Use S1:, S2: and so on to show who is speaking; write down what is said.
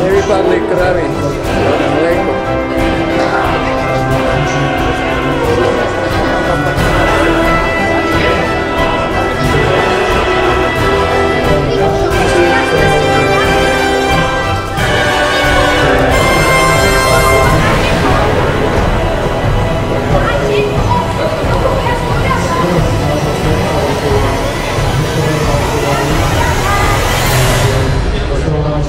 S1: Very public Krabi.